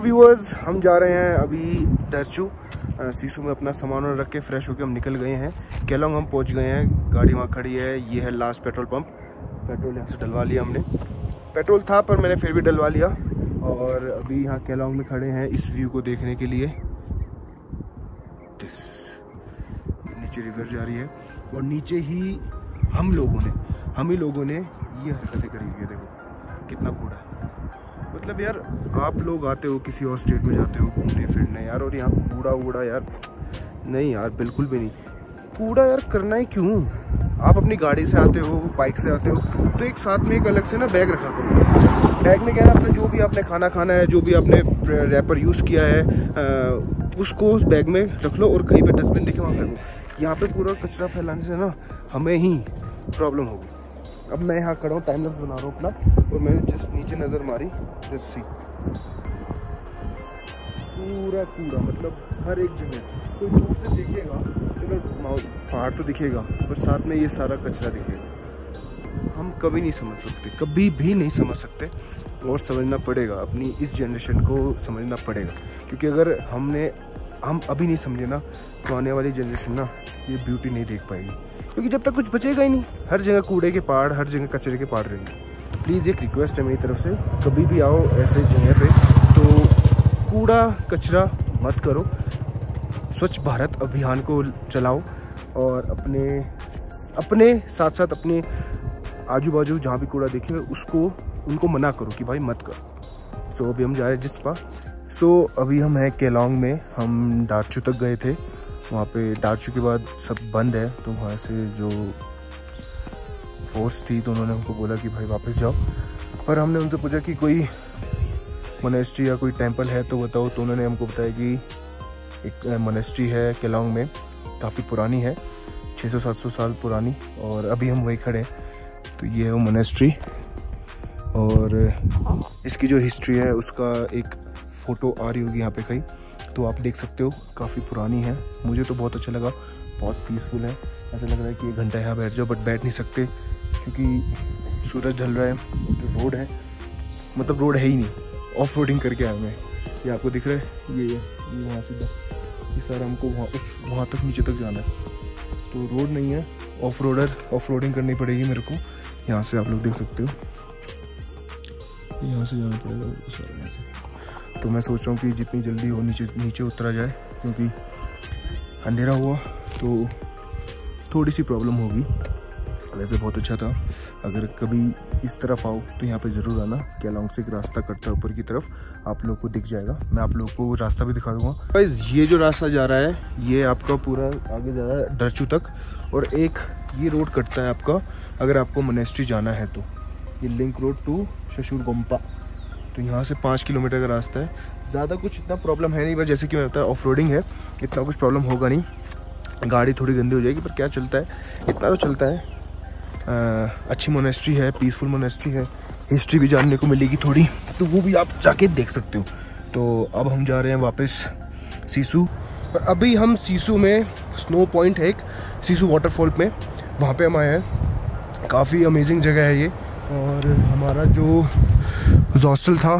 Viewers हम जा रहे हैं अभी डरचू सीसू में अपना सामान रख के फ्रेश होकर हम निकल गए हैं। केलोंग हम पहुँच गए हैं, गाड़ी वहाँ खड़ी है, ये है लास्ट पेट्रोल पंप पेट्रोल यहाँ से डलवा लिया हमने। पेट्रोल था, पर मैंने फिर भी डलवा लिया। और अभी यहाँ केलोंग में खड़े हैं इस व्यू को देखने के लिए। नीचे रिवर जा रही है। और नीचे ही हम लोगों ने, हम ही लोगों ने ये हरकतें करी हुई है, देखो। कितना कूड़ा मतलब यार, आप लोग आते हो, किसी और स्टेट में जाते हो, घूमने, फिरने यार, और यहाँ कूड़ा वूड़ा यार, नहीं यार, बिल्कुल भी नहीं। कूड़ा यार करना ही क्यों? आप अपनी गाड़ी से आते हो बाइक से आते हो तो एक साथ में एक अलग से ना बैग रखा करो। बैग में क्या है, अपना जो भी आपने खाना खाना है, जो भी आपने रैपर यूज़ किया है उसको उस बैग में रख लो और कहीं पर डस्टबिन देखे वहाँ फेंको। यहाँ पे पूरा कचरा फैलाने से ना, हमें ही प्रॉब्लम होगी। अब मैं यहाँ खड़ा हूँ टाइम लैप्स बना रहा हूँ अपना, और मैंने जिस नीचे नज़र मारी जस्ट सी पूरा कूड़ा मतलब हर एक जगह। कोई दूर से दिखेगा, चलो पहाड़ तो दिखेगा, पर साथ में ये सारा कचरा दिखेगा। हम कभी नहीं समझ सकते, कभी भी नहीं समझ सकते, और समझना पड़ेगा, अपनी इस जनरेशन को समझना पड़ेगा। क्योंकि अगर हमने, हम अभी नहीं समझे ना तो आने वाली जनरेशन ना, ये ब्यूटी नहीं देख पाएगी। क्योंकि जब तक कुछ बचेगा ही नहीं। हर जगह कूड़े के पहाड़ हर जगह कचरे के पहाड़ रहेंगे। तो प्लीज़ एक रिक्वेस्ट है मेरी तरफ़ से। कभी भी आओ ऐसे जगह पे। तो कूड़ा कचरा मत करो। स्वच्छ भारत अभियान को चलाओ और अपने अपने साथ साथ अपने आजू बाजू जहाँ भी कूड़ा देखे उसको उनको मना करो कि भाई मत करो। तो अभी हम जा रहे हैं जिस जिसपा। सो so, अभी हम हैं केलोंग में। हम डार्चू तक गए थे। वहाँ पे डार्चू के बाद सब बंद है तो वहाँ से जो फोर्स थी तो उन्होंने हमको बोला कि भाई वापस जाओ। पर हमने उनसे पूछा कि कोई मोनेस्ट्री या कोई टेंपल है तो बताओ तो उन्होंने हमको बताया कि एक मोनेस्ट्री है केलोंग में, काफ़ी पुरानी है 600-700 साल पुरानी, और अभी हम वही खड़े हैं। तो ये है वो मोनेस्ट्री और इसकी जो हिस्ट्री है, उसका एक फ़ोटो आ रही होगी यहाँ पे कहीं। तो आप देख सकते हो, काफ़ी पुरानी है। मुझे तो बहुत अच्छा लगा, बहुत पीसफुल है। ऐसा लग रहा है कि एक घंटा यहाँ बैठ जाओ बट बैठ नहीं सकते, क्योंकि सूरज ढल रहा है तो रोड है। मतलब रोड है ही नहीं ऑफ़ रोडिंग करके आए मैं ये आपको दिख रहा है, ये ये वहाँ से ये सारा हमको वहाँ, उस, वहाँ तक नीचे तक जाना है। तो रोड नहीं है ऑफ़ रोडर ऑफ़ रोडिंग करनी पड़ेगी मेरे को। यहाँ से आप लोग देख सकते हो। यहाँ से जाना पड़ेगा, सारा तो मैं सोच रहा हूँ कि जितनी जल्दी हो, नीचे नीचे उतरा जाए, क्योंकि अंधेरा हुआ तो थोड़ी सी प्रॉब्लम होगी। वैसे बहुत अच्छा था। अगर कभी इस तरफ़ आओ तो यहाँ पे ज़रूर आना कैलोंग से एक रास्ता कटता है ऊपर की तरफ़। आप लोग को दिख जाएगा। मैं आप लोग को रास्ता भी दिखा दूँगा। भाई ये जो रास्ता जा रहा है, ये आपका पूरा आगे जा रहा है डरचू तक, और एक ये रोड कटता है आपका, अगर आपको मोनेस्ट्री जाना है तो। ये link road to Shashur Gompa तो यहाँ से पाँच किलोमीटर का रास्ता है। ज़्यादा कुछ इतना प्रॉब्लम है नहीं बस जैसे कि मैं बताया ऑफ़ रोडिंग है। इतना कुछ प्रॉब्लम होगा नहीं। गाड़ी थोड़ी गंदी हो जाएगी पर क्या चलता है? इतना तो चलता है। आ, अच्छी मोनेस्ट्री है पीसफुल मोनेस्ट्री है। हिस्ट्री भी जानने को मिलेगी थोड़ी। तो वो भी आप जाके देख सकते हो। तो अब हम जा रहे हैं वापस सीसू। पर अभी हम सीसू में स्नो पॉइंट है एक सीसू वाटरफॉल में। वहाँ पे हम आए हैं। काफ़ी अमेजिंग जगह है ये। और हमारा जो हॉस्टल था,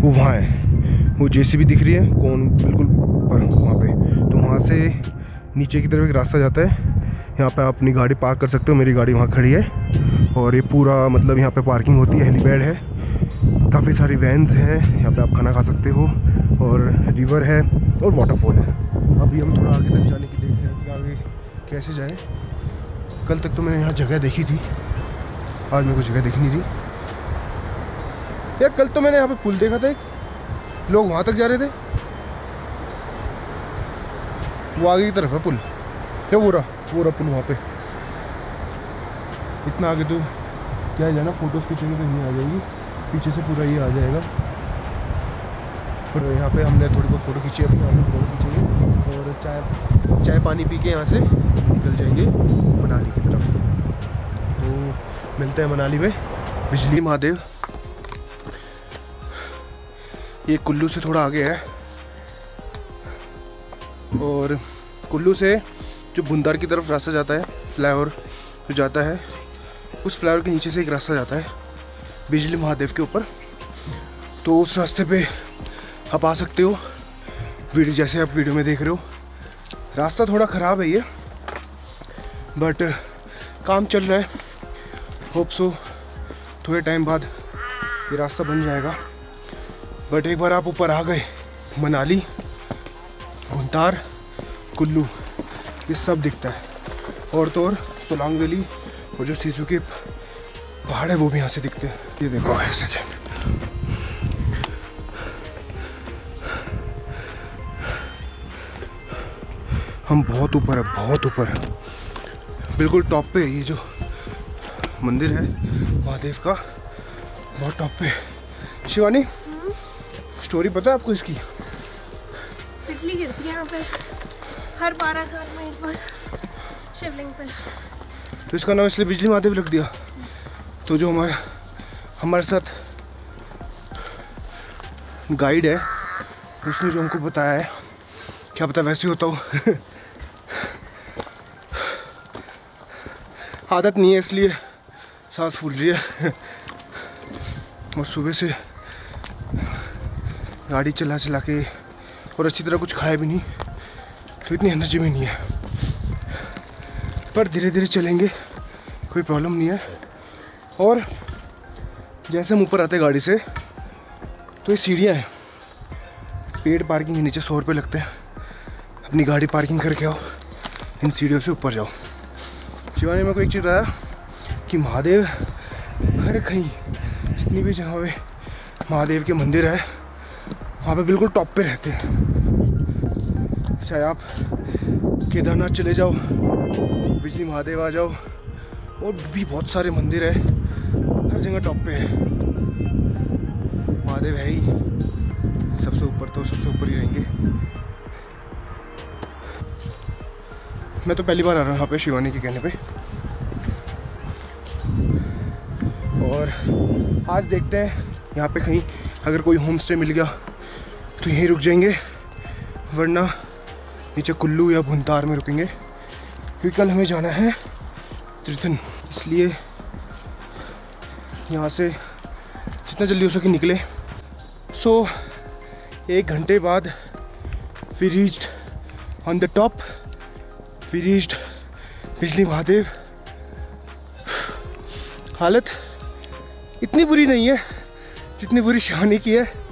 वो वहाँ है। वो जेसीबी दिख रही है, कौन बिल्कुल पर वहाँ पे। तो वहाँ से नीचे की तरफ़ एक रास्ता जाता है। यहाँ पे आप अपनी गाड़ी पार्क कर सकते हो, मेरी गाड़ी वहाँ खड़ी है। और ये पूरा मतलब यहाँ पे पार्किंग होती है हेलीपैड है। काफ़ी सारी वैन्स हैं, यहाँ पे आप खाना खा सकते हो। और रिवर है, और वाटरफॉल है। अभी हम थोड़ा आगे तक जाने की देख रहे हैं, कि आगे कैसे जाएँ। कल तक तो मैंने यहाँ जगह देखी थी। आज मेरे को जगह देखनी थी। यार, कल तो मैंने यहाँ पे पुल देखा था एक। लोग वहाँ तक जा रहे थे। वो आगे की तरफ़ है पुल। क्या वो रहा वो रहा पुल वहाँ पे। इतना आगे तो क्या जाना फ़ोटोज़ खींचेंगे तो नहीं आ जाएगी। पीछे से पूरा ये आ जाएगा। और यहाँ पे हमने थोड़ी बहुत फ़ोटो खींची अपनी फ़ोटो खींचेंगे। और चाय चाय पानी पी के यहाँ से निकल जाएँगे मनाली की तरफ़। तो मिलते हैं मनाली में। बिजली महादेव। ये कुल्लू से थोड़ा आगे है। और कुल्लू से जो बुंदार की तरफ़ रास्ता जाता है, फ्लाईओवर जो जाता है, उस फ्लाईओवर के नीचे से एक रास्ता जाता है, बिजली महादेव के ऊपर। तो उस रास्ते पे आप आ सकते हो, वीडियो जैसे आप वीडियो में देख रहे हो। रास्ता थोड़ा ख़राब है ये बट काम चल रहा है। होप सो थोड़े टाइम बाद ये रास्ता बन जाएगा। बट एक बार आप ऊपर आ गए, मनाली भुंतार कुल्लू, ये सब दिखता है। और तो और सोलांग वैली और जो सीसू के पहाड़ है, वो भी यहाँ से दिखते हैं। ये देखो, एक सेकेंड हम बहुत ऊपर है, बहुत ऊपर है। बिल्कुल टॉप पे ये जो मंदिर है, महादेव का, बहुत टॉप पे। शिवानी स्टोरी पता है आपको इसकी? बिजली गिरती है यहाँ पे। हर बारह साल में एक बार शिवलिंग पे। तो इसका नाम इसलिए बिजली महादेव रख दिया। तो जो हमारा हमारे साथ गाइड है उसने जो हमको बताया है क्या पता वैसे होता हो। आदत नहीं है इसलिए सांस फूल रही है। और सुबह से गाड़ी चला चला के और अच्छी तरह कुछ खाया भी नहीं। तो इतनी एनर्जी भी नहीं है। पर धीरे धीरे चलेंगे, कोई प्रॉब्लम नहीं है। और जैसे हम ऊपर आते हैं गाड़ी से तो ये सीढ़ियाँ हैं। पेड पार्किंग के नीचे सौ रुपये लगते हैं। अपनी गाड़ी पार्किंग करके आओ, इन सीढ़ियों से ऊपर जाओ। शिवानी में को एक चीज़ आया कि महादेव हर कहीं जितनी भी जगह पे महादेव के मंदिर है। वहाँ पे बिल्कुल टॉप पे रहते हैं। चाहे आप केदारनाथ चले जाओ, बिजली महादेव आ जाओ, और भी बहुत सारे मंदिर है। हर जगह टॉप पे है। महादेव है ही। सबसे ऊपर तो सबसे ऊपर ही रहेंगे। मैं तो पहली बार आ रहा हूँ यहाँ पे शिवानी के कहने पे। और आज देखते हैं, यहाँ पे कहीं अगर कोई होम स्टे मिल गया तो यहीं रुक जाएँगे वरना नीचे कुल्लू या भुंतार में रुकेंगे क्योंकि कल हमें जाना है त्रिथन। इसलिए यहाँ से जितना जल्दी हो सके निकले। सो so, एक घंटे बाद we reached on the top we reached Bijli Mahadev. हालत इतनी बुरी नहीं है जितनी बुरी शिवानी की है।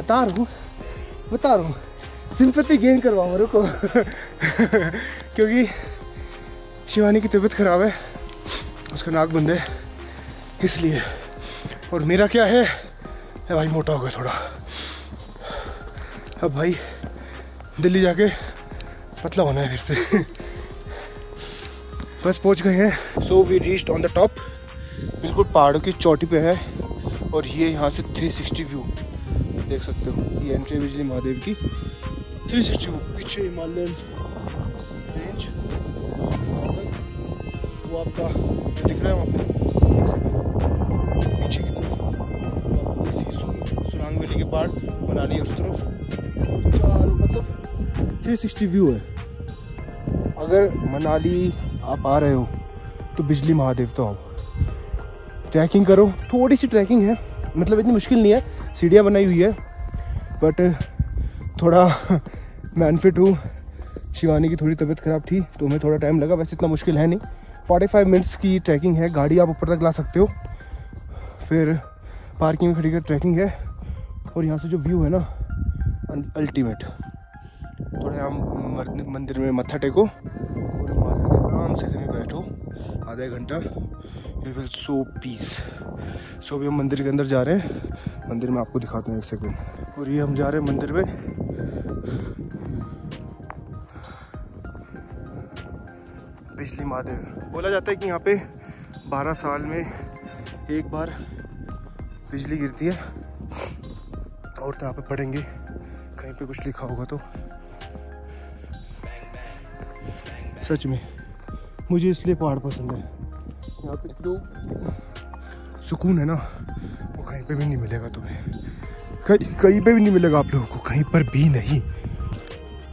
बता रहा हूँ, बता रहा हूँ। सिंपति गेन करवाऊँ मेरे को क्योंकि शिवानी की तबीयत ख़राब है, उसका नाक बंद है, इसलिए। और मेरा क्या है? भाई मोटा हो गया थोड़ा। अब भाई, दिल्ली जाके पतला होना है फिर से। बस पहुँच गए हैं। So we reached on the top बिल्कुल पहाड़ों की चोटी पे है, और ये यहाँ से 360 व्यू देख सकते हो, ये एंट्री बिजली महादेव की। 360 व्यू पीछे हिमालयन रेंज वो आपका दिख रहा है वहाँ पे पीछे की सुनांग वैली के पार्ट मनाली है उस तरफ़। मतलब 360 व्यू है। अगर मनाली आप आ रहे हो तो बिजली महादेव तो आओ। ट्रैकिंग करो, थोड़ी सी ट्रैकिंग है मतलब इतनी मुश्किल नहीं है। सीढ़ियाँ बनाई हुई है बट थोड़ा मैं अनफिट हूँ। शिवानी की थोड़ी तबीयत ख़राब थी तो हमें थोड़ा टाइम लगा, वैसे इतना मुश्किल है नहीं। फोर्टी फाइव मिनट्स की ट्रैकिंग है, गाड़ी आप ऊपर तक ला सकते हो। फिर पार्किंग में खड़ी कर ट्रैकिंग है, और यहाँ से जो व्यू है ना अल्टीमेट थोड़ा यहाँ मंदिर में मत्था टेको, और आराम से कहीं बैठो, आधा घंटा। You will so peace so अभी हम मंदिर के अंदर जा रहे हैं। मंदिर में आपको दिखाते हैं एक सेकंड और ये हम जा रहे हैं मंदिर में। बिजली महादेव। बोला जाता है कि यहाँ पे 12 साल में एक बार बिजली गिरती है। और तो यहाँ पे पढ़ेंगे। कहीं पे कुछ लिखा होगा तो। सच में। मुझे इसलिए पहाड़ पसंद है। यहाँ पे जो सुकून है ना। वो कहीं पे भी नहीं मिलेगा तुम्हें। कहीं कहीं पे भी नहीं मिलेगा आप लोगों को कहीं पर भी नहीं।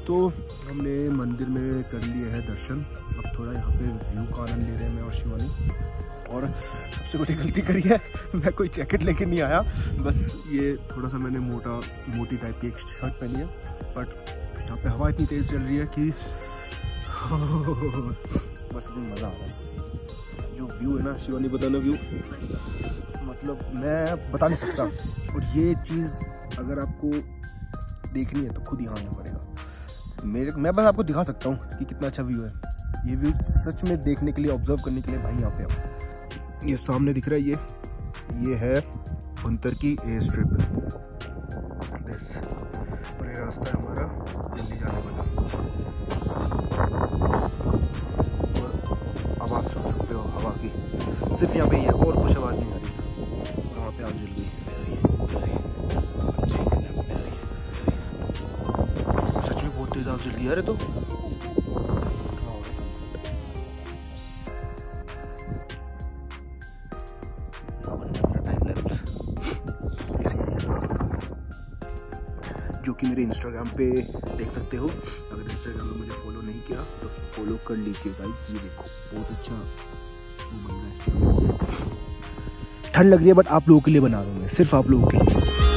तो हमने मंदिर में कर लिए है दर्शन। अब थोड़ा यहाँ पे व्यू का आनंद ले रहे हैं मैं और शिवानी। और सबसे बड़ी गलती करी है मैं कोई जैकेट लेके नहीं आया। बस ये थोड़ा सा मैंने मोटा मोटी टाइप की एक शर्ट पहनी है। बट यहाँ पे हवा इतनी तेज़ चल रही है कि बस मज़ा आ रहा है। जो व्यू है ना, शिवानी बताना व्यू मतलब मैं बता नहीं सकता। और ये चीज़ अगर आपको देखनी है तो खुद ही आना पड़ेगा। मेरे, मैं बस आपको दिखा सकता हूँ कि कितना अच्छा व्यू है। ये व्यू सच में देखने के लिए ऑब्ज़र्व करने के लिए भाई यहाँ पे आओ। ये सामने दिख रहा है, ये ये है भुंतर की ए स्ट्रिप सिर्फ़ यहाँ पे ही है और कुछ आवाज़ नहीं आ रही। वहाँ पे आग जल गई सच में बहुत तेज़ आग जल गई अरे तो। जो कि मेरे इंस्टाग्राम पे देख सकते हो। अगर इंस्टाग्राम में मुझे फॉलो नहीं किया तो फॉलो कर लीजिए गाइस ये देखो, बहुत अच्छा। ठंड लग रही है बट आप लोगों के लिए बना रहा हूँ मैं, सिर्फ़ आप लोगों के लिए।